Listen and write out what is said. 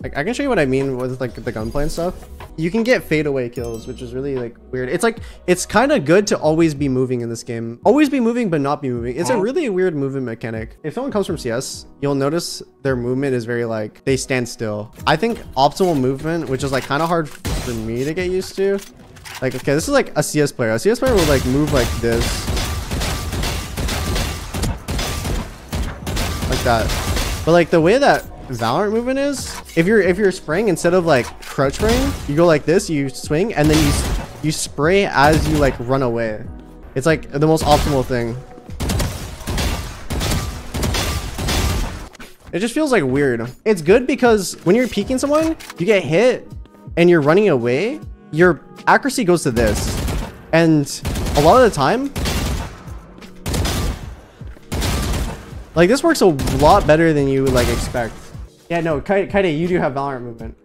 Like I can show you what I mean with like the gunplay and stuff. You can get fadeaway kills, which is really like weird. It's like it's kind of good to always be moving in this game. Always be moving, but not be moving. It's a really weird movement mechanic. If someone comes from CS, you'll notice their movement is very like they stand still. I think optimal movement, which is like kind of hard for me to get used to. Like okay, this is like a CS player. A CS player will like move like this, like that. But like the way that Valorant movement is, if you're if you're spraying instead of like crouch spraying, you go like this, you swing, and then you you spray as you like run away. It's like the most optimal thing. It just feels like weird. It's good because when you're peeking someone, you get hit and you're running away, your accuracy goes to this. And a lot of the time, like this works a lot better than you would like expect. Yeah, no, Kaide, you do have Valorant movement.